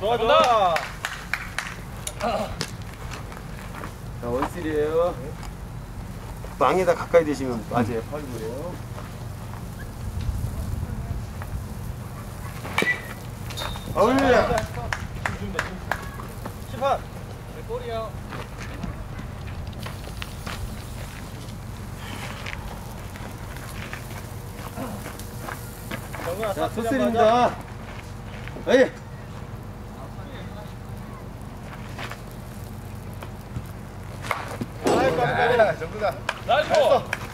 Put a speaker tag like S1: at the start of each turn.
S1: 좋아 좋아.
S2: 자, 원실이에요. 망에다 가까이 대시면 맞아요. 파울이에요. 파울이야.
S1: 심판.
S3: 골이요.
S1: 정근아
S2: 자,
S1: 탑
S2: 토슬입니다. 에이.
S1: 아이고, 아이고.
S3: 나이스.